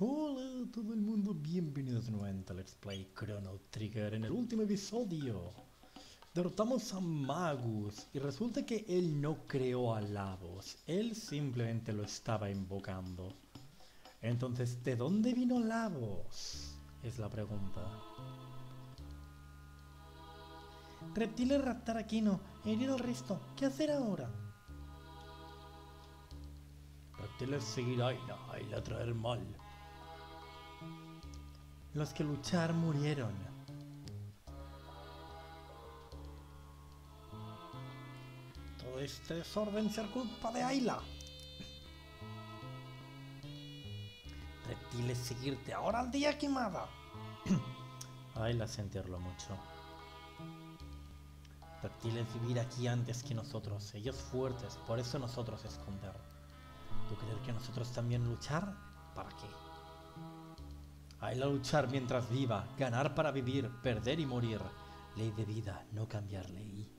Hola a todo el mundo, bienvenidos nuevamente a Let's Play Chrono Trigger. En el último episodio derrotamos a Magus y resulta que él no creó a Lavos, él simplemente lo estaba invocando. Entonces, ¿de dónde vino Lavos? Es la pregunta. Reptiles raptaraquino, herir al resto, ¿qué hacer ahora? Reptiles seguir Aila, Aila traer mal. Los que luchar murieron. Todo este desorden ser culpa de Ayla. Reptiles seguirte ahora al día quemada. Ayla sentirlo mucho. Reptiles vivir aquí antes que nosotros. Ellos fuertes, por eso nosotros esconder. ¿Tú crees que nosotros también luchar? ¿Para qué? La luchar mientras viva, ganar para vivir, perder y morir. Ley de vida, no cambiar ley.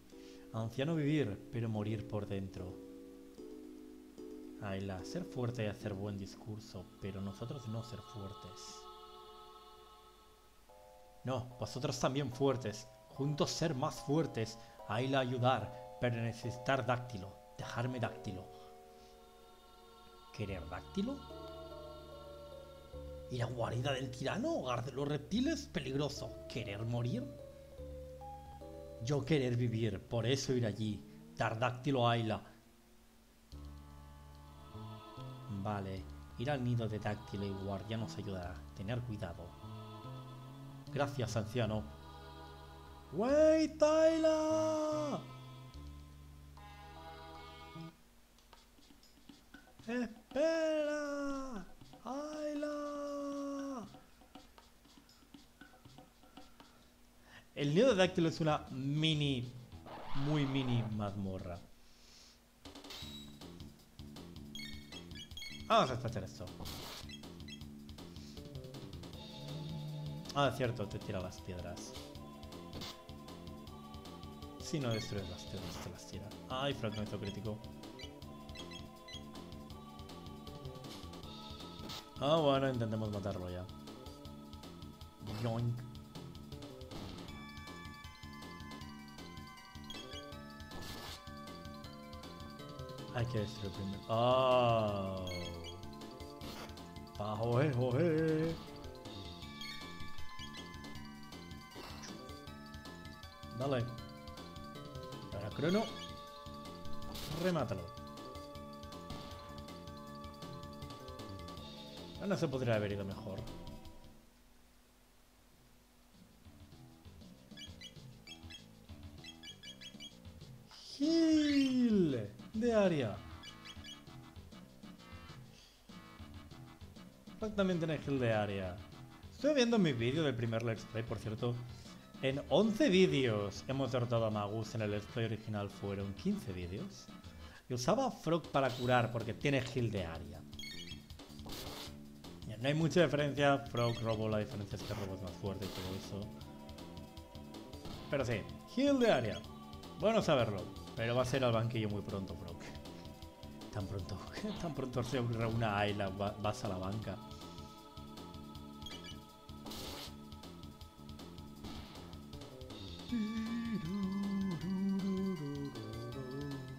Anciano vivir, pero morir por dentro. Ayla, ser fuerte y hacer buen discurso, pero nosotros no ser fuertes. No, vosotros también fuertes, juntos ser más fuertes. Ayla ayudar, pero necesitar dáctilo, dejarme dáctilo. ¿Querer dáctilo? ¿Ir a guarida del tirano? ¿Hogar de los reptiles? Peligroso. ¿Querer morir? Yo querer vivir, por eso ir allí. Dar dáctilo a Ayla. Vale, ir al nido de dáctilo y guardia nos ayudará. Tener cuidado. Gracias, anciano. ¡Wait, Ayla! ¡Espera! ¡Ayla! El nido de dáctilo es una mini, muy mini mazmorra. Vamos a despachar esto. Ah, cierto, te tira las piedras. Si no destruyes las piedras, te las tira. Ay, fragmento crítico. Ah, bueno, intentemos matarlo ya. Yoink. Hay que destruir primero. Oh. Pa, joje, joje. Dale. Ahora crono. Remátalo. No se podría haber ido mejor. De área. Exactamente en el de área. Estoy viendo mi vídeo del primer Let's Play, por cierto. En 11 vídeos hemos derrotado a Magus. En el Let's Play original fueron 15 vídeos. Y usaba Frog para curar porque tiene Gil de área. No hay mucha diferencia. Frog, Robo, la diferencia es que Robo es más fuerte y todo eso. Pero sí, heal de área. Bueno saberlo, pero va a ser al banquillo muy pronto, Frog. Tan pronto, tan pronto se una Ayla, vas a la banca.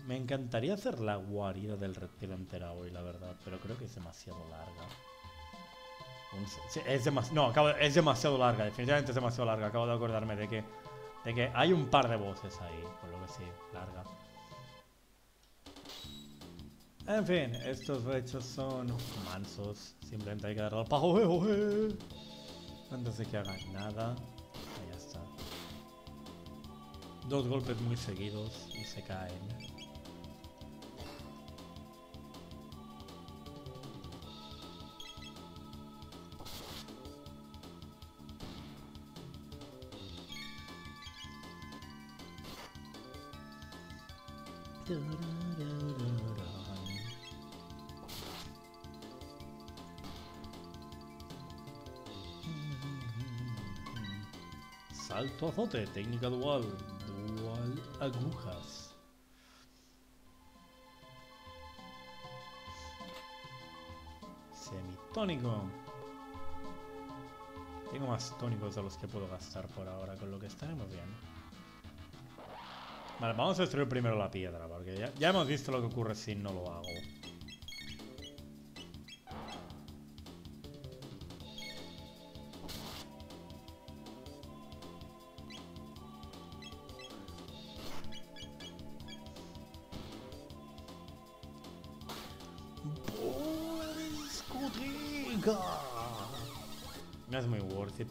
Me encantaría hacer la guarida del reptil entera hoy, la verdad, pero creo que es demasiado larga. Es, demasiado, no, acabo es demasiado larga, definitivamente es demasiado larga. Acabo de acordarme de que, de que hay un par de voces ahí, por lo que sí, larga. En fin, estos hechos son mansos. Simplemente hay que darle al pajo antes de que hagan nada. Ahí ya está. Dos golpes muy seguidos y se caen. Salto azote, técnica dual, dual agujas. Semitónico. Tengo más tónicos de los que puedo gastar por ahora, con lo que estaremos bien. Vale, vamos a destruir primero la piedra, porque ya hemos visto lo que ocurre si no lo hago.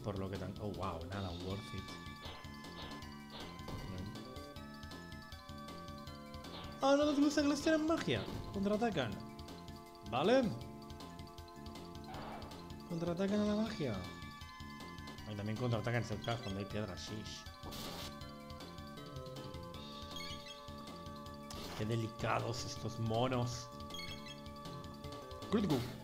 Por lo que tan... Oh, wow, nada worth it. Ah, no les gusta que les tienen magia. Contraatacan. ¿Vale? Contraatacan a la magia. Y también contraatacan caso cuando hay piedras. Shish. Qué delicados estos monos. Critical.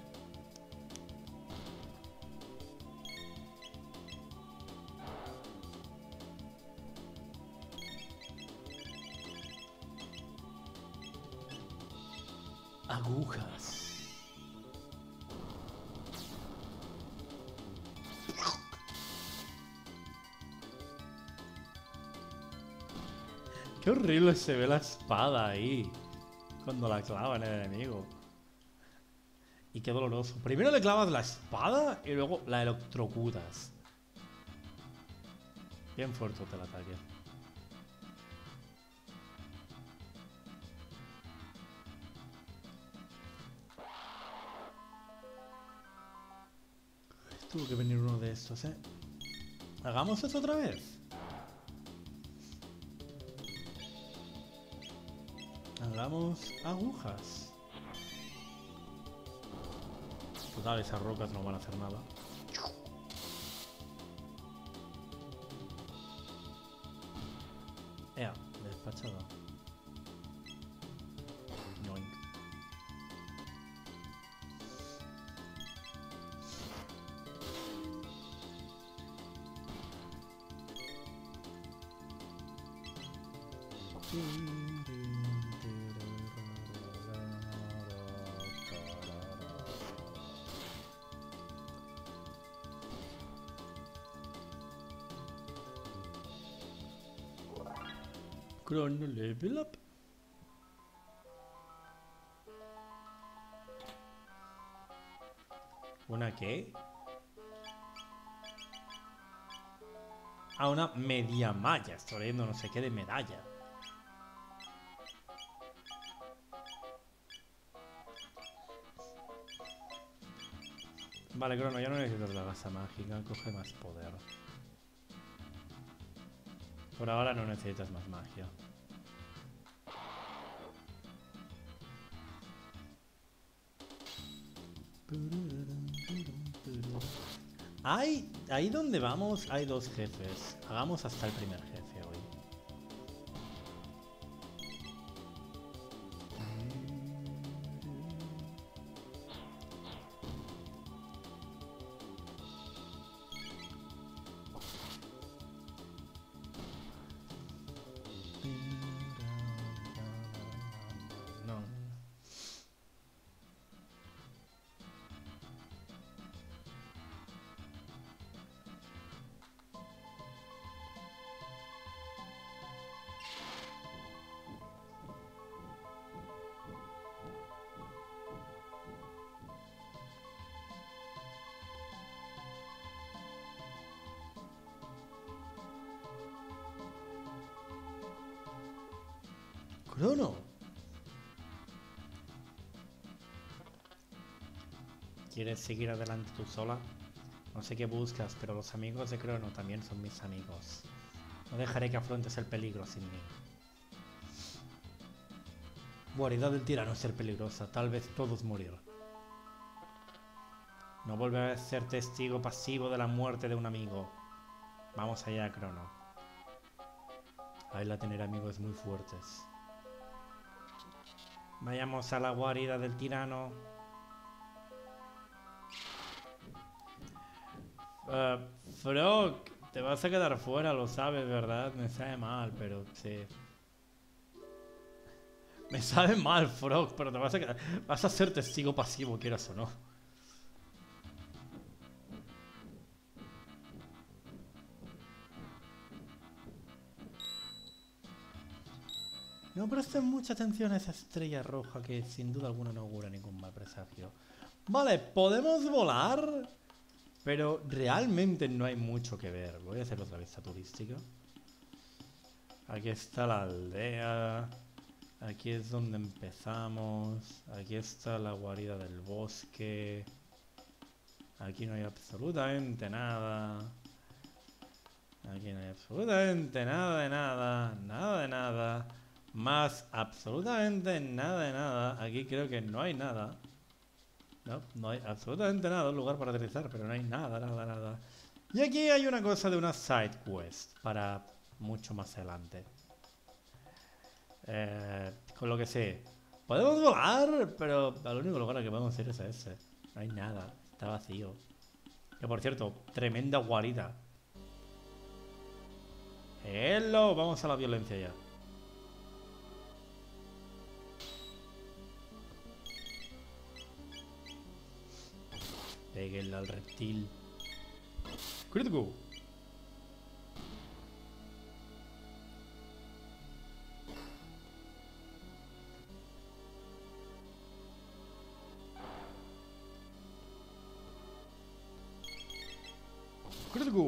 Agujas. Qué horrible se ve la espada ahí. Cuando la clava en el enemigo. Y qué doloroso. Primero le clavas la espada y luego la electrocutas. Bien fuerte el ataque. Tuvo que venir uno de estos, ¿eh? Hagamos eso otra vez. Hagamos agujas. Total, esas rocas no van a hacer nada. Chrono level up. ¿Una qué? A una media malla. Estoy leyendo no sé qué de medalla. Vale, Crono, ya no necesito la gasa mágica, coge más poder. Por ahora no necesitas más magia. Hay, ahí donde vamos hay dos jefes. Hagamos hasta el primer jefe ¿Quieres seguir adelante tú sola? No sé qué buscas, pero los amigos de Crono también son mis amigos. No dejaré que afrontes el peligro sin mí. Guarida del tirano es ser peligrosa, tal vez todos morir. No volveré a ser testigo pasivo de la muerte de un amigo. Vamos allá, Crono. Baila tener amigos muy fuertes. Vayamos a la guarida del tirano. Eh, uh, Frog, te vas a quedar fuera, lo sabes, ¿verdad? Me sabe mal, pero sí. Me sabe mal, Frog, pero te vas a quedar. Vas a ser testigo pasivo, quieras o no. No presten mucha atención a esa estrella roja que sin duda alguna no augura ningún mal presagio. Vale, ¿podemos volar? Pero realmente no hay mucho que ver. Voy a hacer otra vista turística. Aquí está la aldea. Aquí es donde empezamos. Aquí está la guarida del bosque. Aquí no hay absolutamente nada. Aquí no hay absolutamente nada de nada. Nada de nada. Más absolutamente nada de nada. Aquí creo que no hay nada. No, no hay absolutamente nada. Un lugar para aterrizar, pero no hay nada, nada, nada. Y aquí hay una cosa de una side quest para mucho más adelante. Eh, con lo que sé. Podemos volar, pero el único lugar al que podemos ir es ese. No hay nada. Está vacío. Que por cierto, tremenda guarida. Hello, vamos a la violencia ya. Peguenle al reptil. Crítico. Crítico.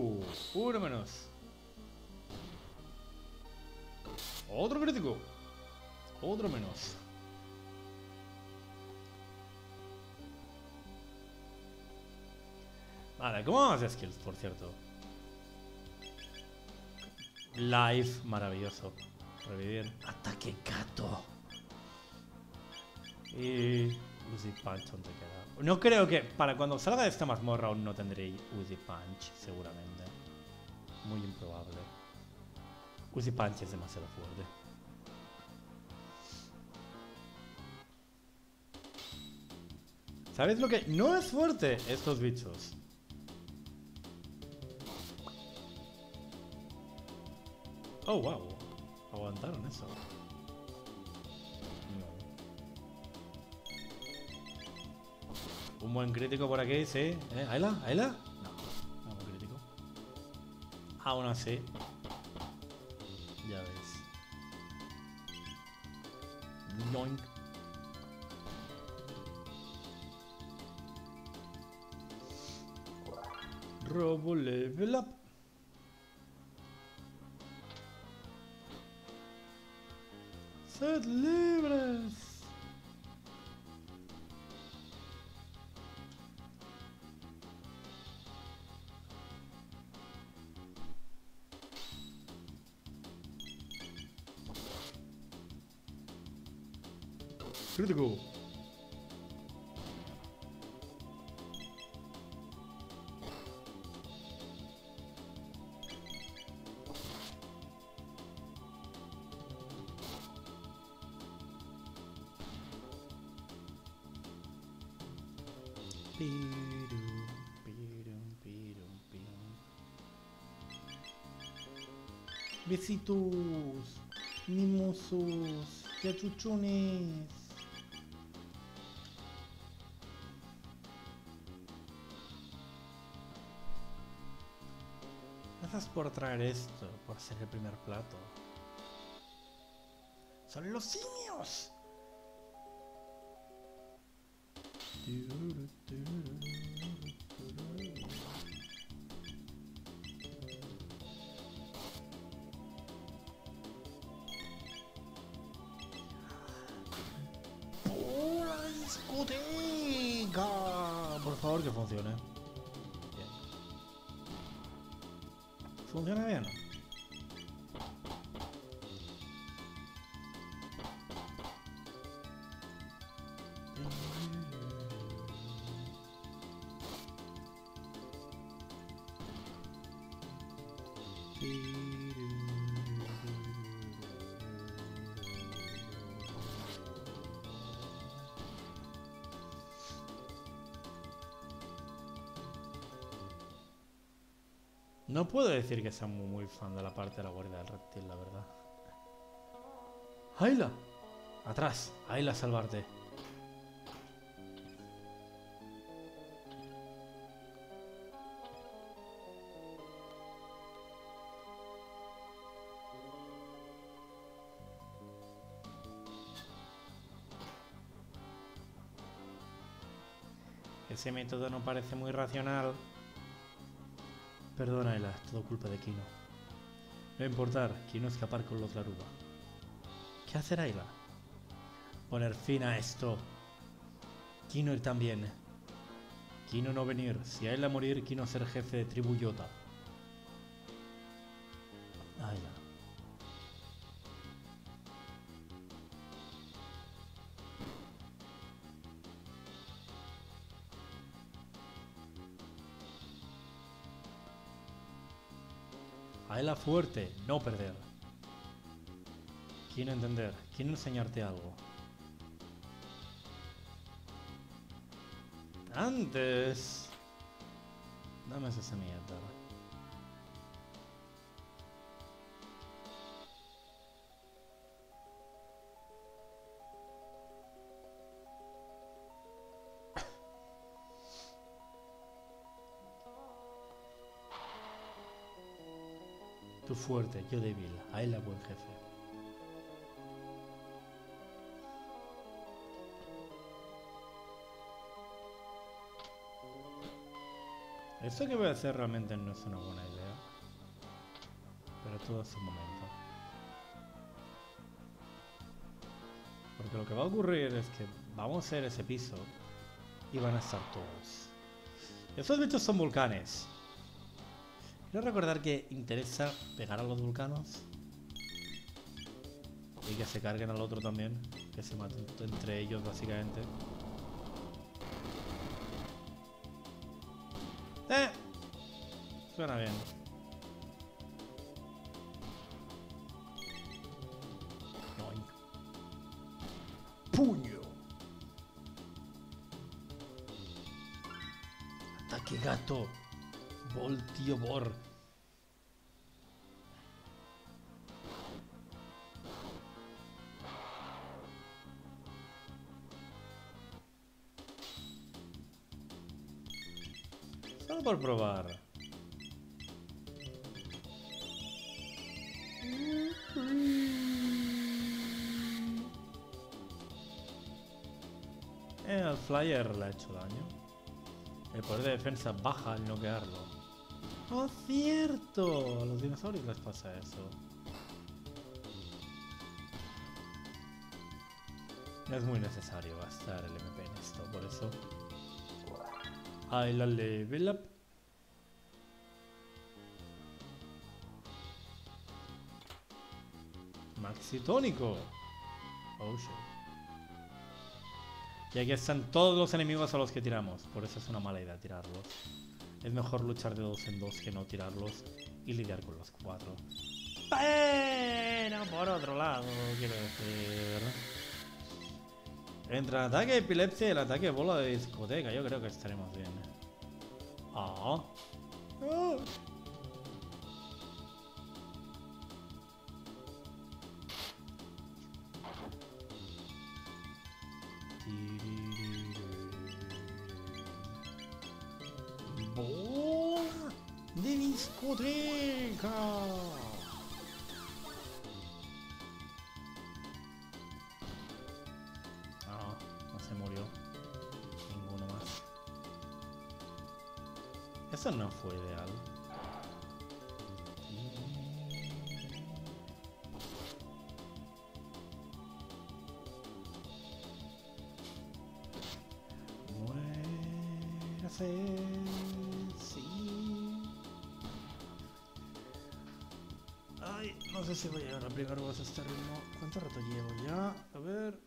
Uno menos. Otro crítico. Otro menos. Vale, ¿cómo vamos de skills, por cierto? Life, maravilloso. Revivir. Ataque gato. Y... Uzi Punch, ¿dónde queda? No creo que... Para cuando salga de esta mazmorra aún no tendré Uzi Punch, seguramente. Muy improbable. Uzi Punch es demasiado fuerte. ¿Sabes lo que no es fuerte? Estos bichos. Oh, wow. Aguantaron eso. Un buen crítico por aquí, sí. ¿Eh? ¿Aila? ¿Aila? No, no buen crítico. Aún así. Ya ves. Yoink. Robo level up. Crítico. Besitos, mimosos, cachuchones. Por traer esto, por hacer el primer plato. ¡Son los simios! No puedo decir que sea muy, fan de la parte de la guardia del reptil, la verdad. ¡Ayla! Atrás, Ayla salvarte. Ese método no parece muy racional. Perdona, Ela, es todo culpa de Kino. No importar, Kino escapar con los Laruba. ¿Qué hacer Ayla? Poner fin a esto. Kino ir también. Kino no venir. Si Ayla morir, Kino ser jefe de tribu Yota. Ayla. Ayla fuerte, no perder. Quiero entender, quiero enseñarte algo. Antes... Dame esa mierda. Fuerte, yo débil. A él la buen jefe. Esto que voy a hacer realmente no es una buena idea. Pero todo a su momento. Porque lo que va a ocurrir es que vamos a hacer ese piso y van a estar todos. Estos bichos son volcanes. Quiero recordar que interesa pegar a los vulcanos y que se carguen al otro también, que se maten entre ellos básicamente. ¡Eh! Suena bien. ¡Puño! ¡Ataque gato! Solo por probar. Al flyer le ha hecho daño. El poder de defensa baja al noquearlo. ¡Oh, cierto! A los dinosaurios les pasa eso. Es muy necesario gastar el MP en esto, por eso... Hay la level up. Maxi tónico. Oh shit. Y aquí están todos los enemigos a los que tiramos. Por eso es una mala idea tirarlos. Es mejor luchar de dos en dos que no tirarlos y lidiar con los cuatro. Pero por otro lado, quiero decir... Entre ataque epilepsia y el ataque bola de discoteca, yo creo que estaremos bien. Ah. Bola discoteca. Ah, no se murió. Ninguno más. Eso no fue ideal. Ay, no sé si voy a aplicar vos a este ritmo. ¿Cuánto rato llevo ya? A ver.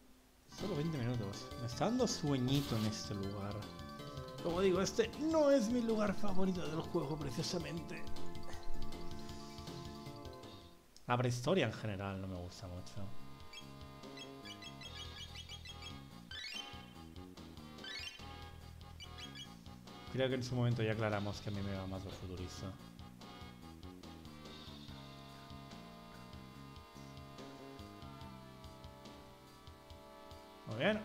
Solo 20 minutos. Me está dando sueñito en este lugar. Como digo, este no es mi lugar favorito del juego, precisamente. La prehistoria en general no me gusta mucho. Creo que en su momento ya aclaramos que a mí me va más lo futurista. Muy bien.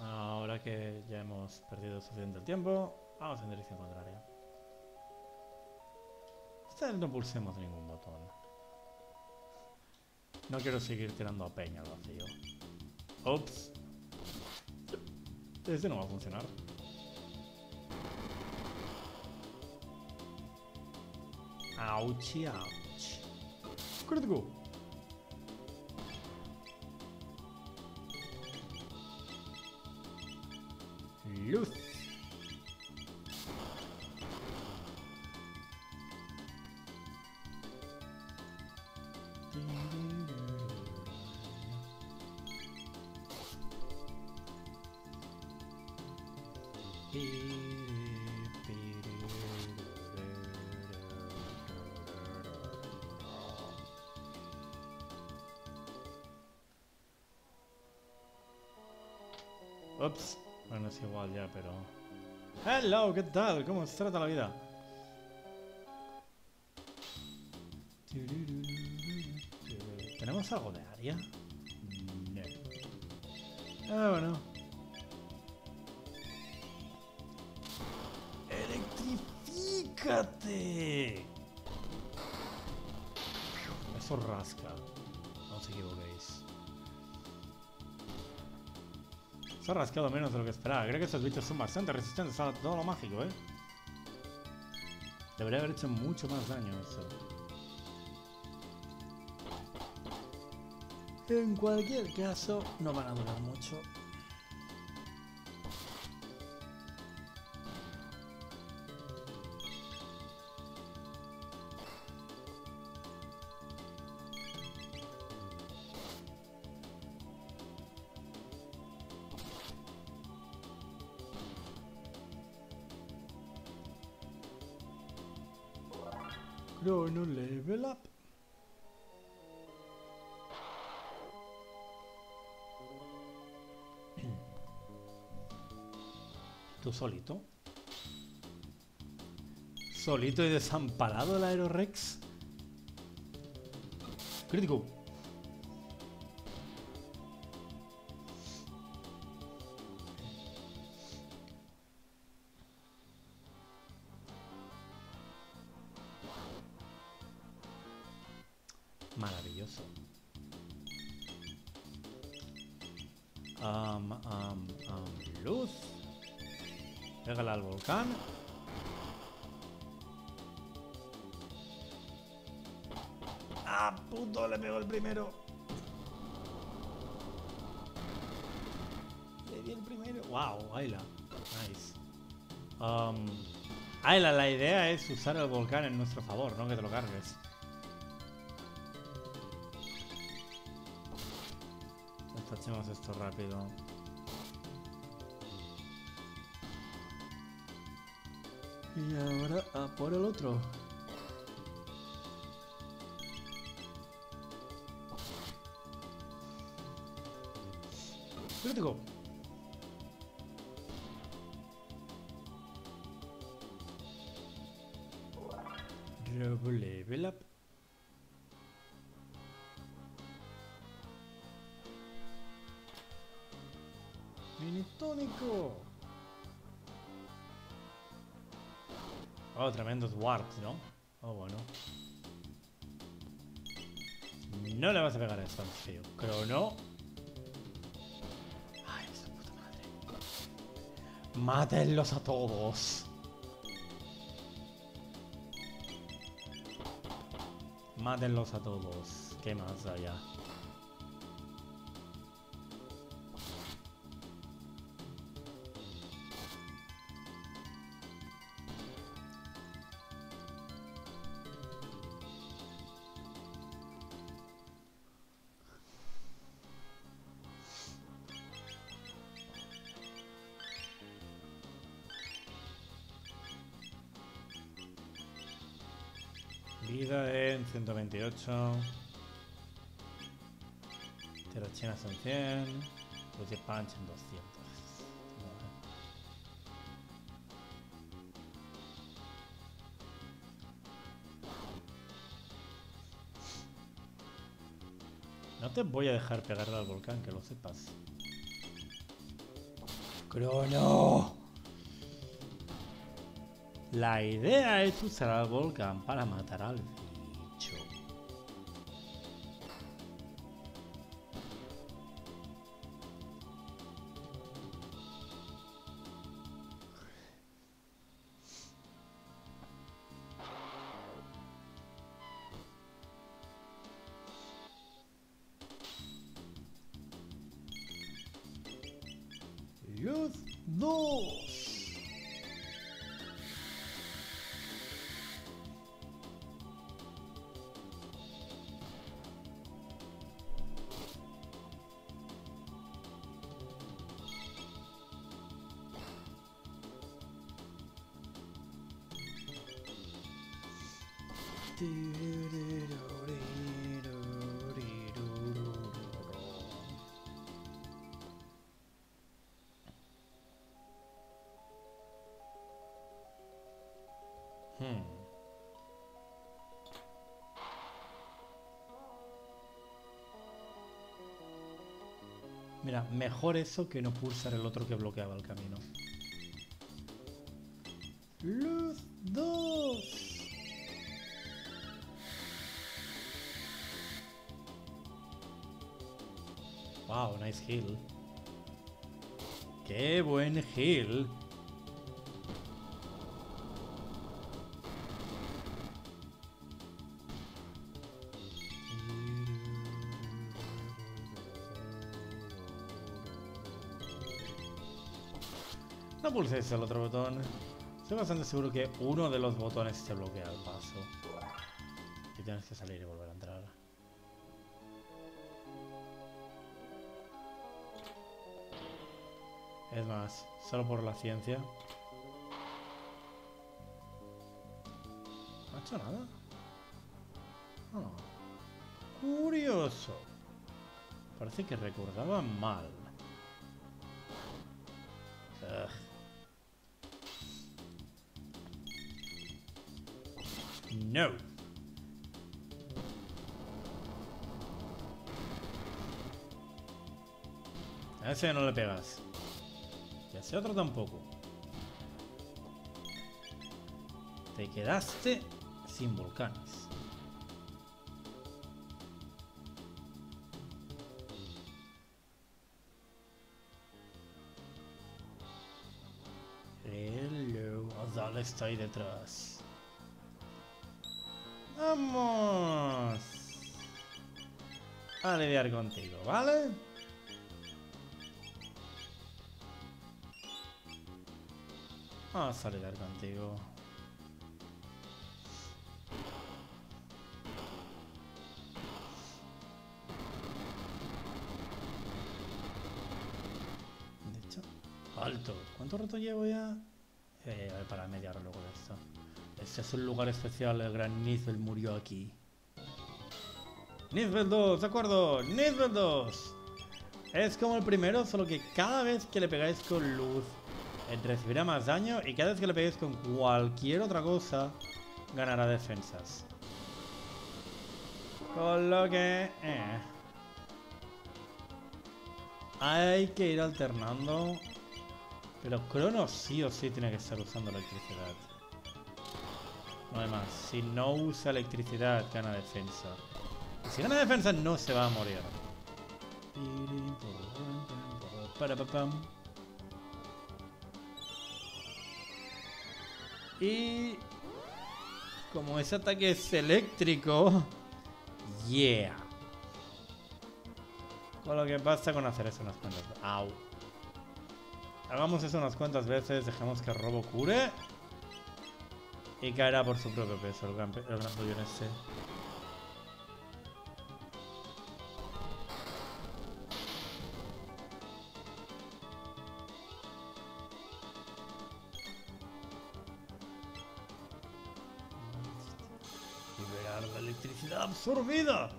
Ahora que ya hemos perdido suficiente el tiempo, vamos en dirección contraria. No pulsemos ningún botón. No quiero seguir tirando a peña al vacío. Ops. Este no va a funcionar. Ouch, ouch. Crítico. Luz. Ups. Bueno, es igual ya, pero... Hello, ¿qué tal? ¿Cómo se trata la vida? ¿Tenemos algo de área? No. Ah, bueno. ¡Electrifícate! Eso rasca. No os equivoquéis. Se ha rascado menos de lo que esperaba. Creo que estos bichos son bastante resistentes a todo lo mágico, ¿eh? Debería haber hecho mucho más daño eso. En cualquier caso, no van a durar mucho. Solito? ¿Solito y desamparado el Aerorex? Crítico. Maravilloso. Am, am, am, luz. Pégala al volcán. ¡Ah, puto! Le pegó el primero. Le di el primero. ¡Wow! Ayla. Nice. Um, Ayla, la idea es usar el volcán en nuestro favor, no que te lo cargues. Hacemos esto rápido. Y ahora a por el otro. Crítico. Level up. Mini tónico. Tremendos warps, ¿no? Oh, bueno. No le vas a pegar a esto, feo. Crono. Ay, esa puta madre. Mátenlos a todos. Mátenlos a todos. ¿Qué más allá? 78. Tierras chinas son 100. Roger Punch en 200. No te voy a dejar pegarle al volcán, que lo sepas. ¡Crono! La idea es usar al volcán para matar al Mira, mejor eso que no pulsar el otro que bloqueaba el camino. Nice heal. Qué buen heal. No pulses el otro botón. Estoy bastante seguro que uno de los botones se bloquea el paso. Y tienes que salir y volver a entrar. Es más, solo por la ciencia. ¿No ha hecho nada? Ah. Curioso. Parece que recordaba mal. No. A ese no le pegas. Ese otro tampoco. Te quedaste sin volcanes. Hello. Azal está ahí detrás. Vamos. A lidiar contigo, ¿vale? Vamos a lidiar contigo. De hecho, alto. ¿Cuánto rato llevo ya? Eh, a ver, para media luego de esto. Este es un lugar especial, el gran Nizbel murió aquí. Nizbel 2, de acuerdo, Nizbel 2. Es como el primero, solo que cada vez que le pegáis con luz recibirá más daño y cada vez que le peguéis con cualquier otra cosa ganará defensas. Con lo que... eh. Hay que ir alternando. Pero Crono sí o sí tiene que estar usando electricidad. No hay más. Si no usa electricidad, gana defensa. Y si gana defensa, no se va a morir. Y como ese ataque es eléctrico, yeah. Con lo que basta con hacer eso unas cuantas veces. Au. Hagamos eso unas cuantas veces, dejemos que el robo cure. Y caerá por su propio peso el gran, el gran ese. Electricidad absorbida.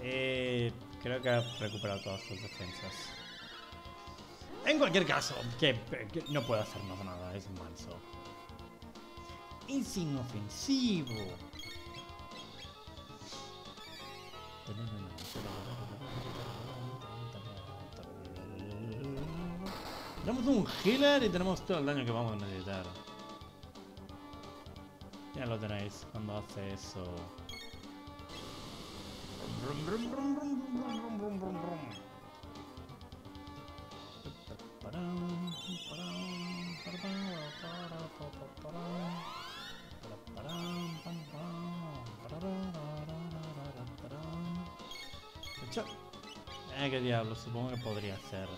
Eh, creo que ha recuperado todas sus defensas. En cualquier caso, que, que no puede hacernos nada, es manso. Es inofensivo. Tenemos un healer y tenemos todo el daño que vamos a necesitar. Ya lo tenéis cuando hace eso. Eh, qué diablo, supongo que podría hacer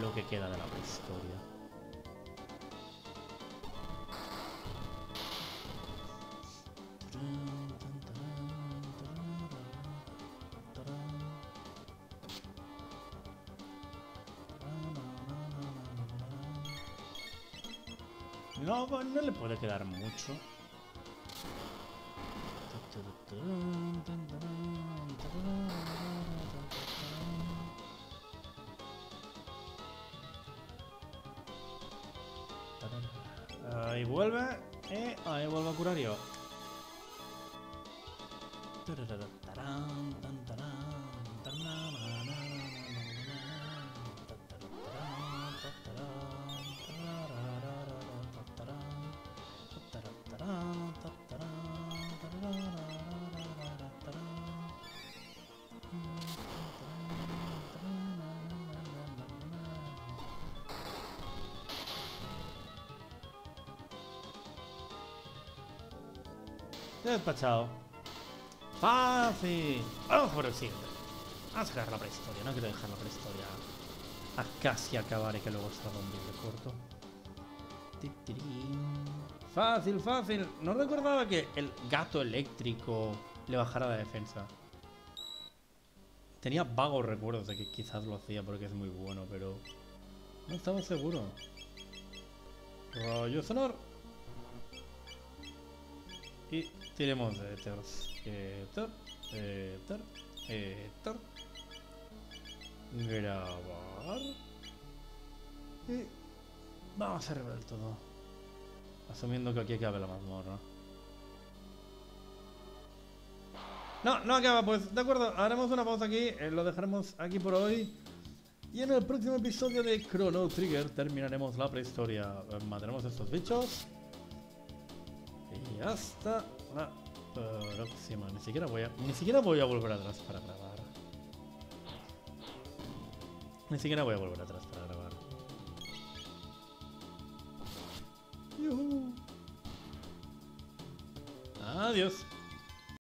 lo que queda de la prehistoria. Quedar mucho. Ahí vuelve. Y ahí vuelve a curar yo. Despachado. Fácil. Vamos por el siguiente. Vamos a dejar la prehistoria. No quiero dejar la prehistoria a casi acabar y que luego está donde de corto. Fácil, fácil. No recordaba que el gato eléctrico le bajara la defensa. Tenía vagos recuerdos de que quizás lo hacía porque es muy bueno, pero no estaba seguro. Rayo sonar. Y tiremos de Ethers. Ether, Ether, Ether. Grabar. Y vamos a revelar todo. Asumiendo que aquí acabe la mazmorra. No, no acaba, pues de acuerdo, haremos una pausa aquí, eh, lo dejaremos aquí por hoy. Y en el próximo episodio de Chrono Trigger terminaremos la prehistoria. Eh, mataremos a estos bichos. Y hasta la próxima. Ni siquiera voy a, ni siquiera voy a volver atrás para grabar. Ni siquiera voy a volver atrás para grabar. Adiós.